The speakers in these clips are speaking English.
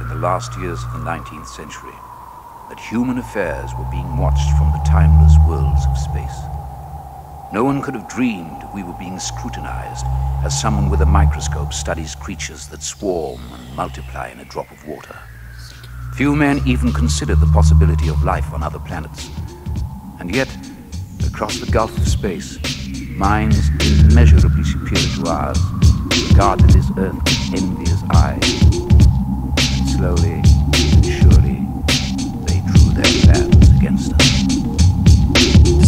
in the last years of the 19th century that human affairs were being watched from the timeless worlds of space. No one could have dreamed we were being scrutinized as someone with a microscope studies creatures that swarm and multiply in a drop of water. Few men even considered the possibility of life on other planets. And yet, across the gulf of space, minds immeasurably superior to ours regarded this earth with envious eyes. Slowly and surely, they drew their plans against us.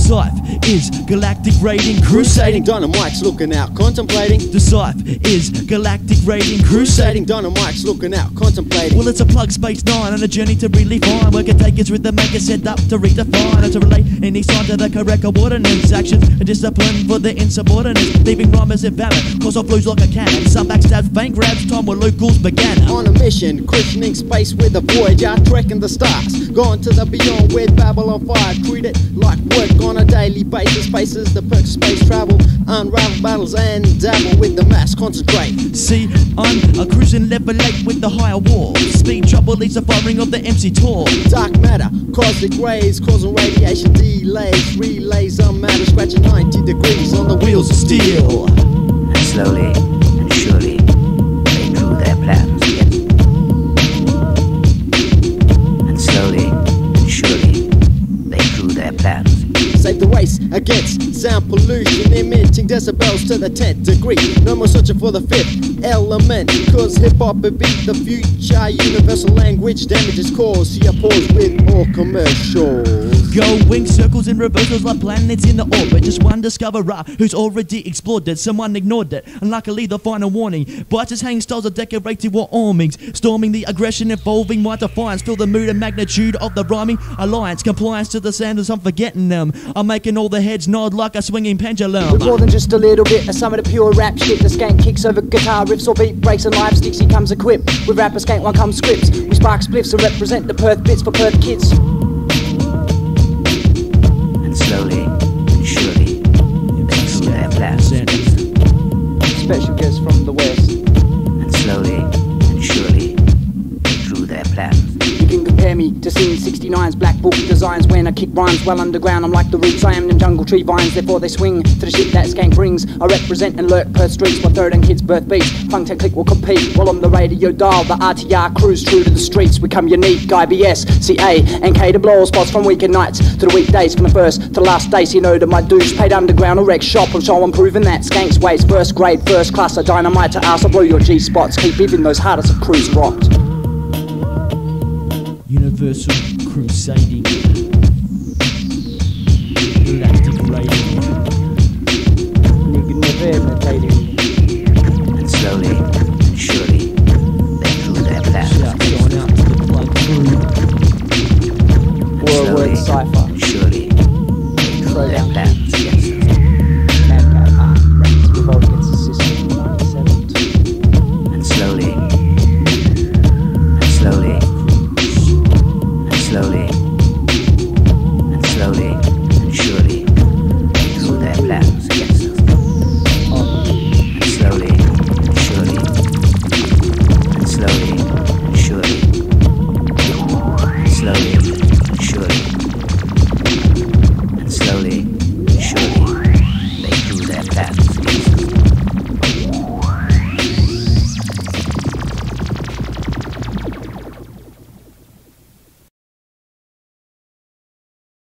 Scythe is galactic raiding, crusading. Dynamite's looking out, contemplating. The Scythe is galactic raiding, crusading. Dynamite's looking out, contemplating. Well, it's a plug space nine on a journey to really find where contagious rhythm makers set up to redefine and to relate any sign to the correct coordinates. Actions and discipline for the insubordinates, leaving rhymers invalid. Cause off blues like a cannon. Some backstab faint grabs time where locals began. On a mission, questioning space with a Voyager, trekking the stars. Going to the beyond with Babylon 5. Treat it like work on a daily basis. Faces the perks of space travel, unravel battles and dabble with the mass. Concentrate. See, I'm a cruising level 8 with the higher wall. Speed trouble leads the firing of the MC tour. Dark matter, cosmic rays, causing radiation delays. Relays on matter, scratching 90 degrees on the Wheels of steel. Slowly sound pollution, emitting decibels to the 10th degree. No more searching for the fifth element, cause hip hop will be the future. Universal language damages cause. See a pause with more commercials. Going circles and reversals like planets in the orbit. Just one discoverer who's already explored it. Someone ignored it. And luckily, the final warning. Biters hanging styles are decorated war armings. Storming the aggression involving my defiance. Feel the mood and magnitude of the rhyming alliance. Compliance to the standards, I'm forgetting them. I'm making all the heads nod like a swinging pendulum. With more than just a little bit of some of the pure rap shit. The skank kicks over guitar riffs or beat breaks and live sticks. He comes equipped with rapper skank one comes scripts. We spark spliffs and represent the Perth bits for Perth kids. To Scene 69's black book designs when I kick rhymes well underground. I'm like the roots, I am them jungle tree vines. Therefore they swing to the shit that skank brings. I represent and lurk Perth streets while third and kids birth beats. Funk Tech Click will compete while on the radio dial. The RTR cruise true to the streets. We come unique. IBS, CA, and K to blow spots from weekend nights to the weekdays. From the first to the last days, you know that my dues paid underground or wreck shop. I'm so I'm proving that skanks ways first grade, first class. A dynamite to ass. I'll blow your G spots. Keep even those hardest of crews rocked. Universal crusading. Galactic raiding. Nigga never imitating. And slowly and surely they drew their path. Shout going out to the blood crew. World word cipher. Surely they drew their